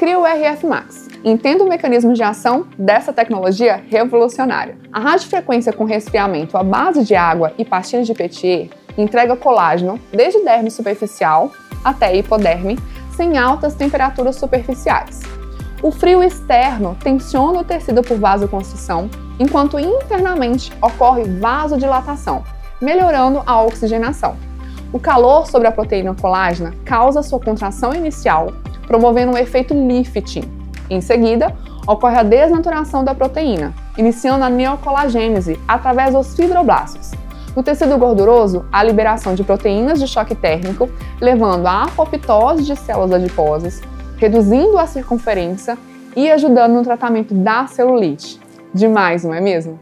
cria o RF Max. Entenda o mecanismo de ação dessa tecnologia revolucionária. A radiofrequência com resfriamento à base de água e pastilhas de Petier entrega colágeno desde derme superficial até hipoderme, sem altas temperaturas superficiais. O frio externo tensiona o tecido por vasoconstrição, enquanto internamente ocorre vasodilatação, melhorando a oxigenação. O calor sobre a proteína colágena causa sua contração inicial, promovendo um efeito lifting. Em seguida, ocorre a desnaturação da proteína, iniciando a neocolagênese através dos fibroblastos. No tecido gorduroso, a liberação de proteínas de choque térmico, levando à apoptose de células adiposas, reduzindo a circunferência e ajudando no tratamento da celulite. Demais, não é mesmo?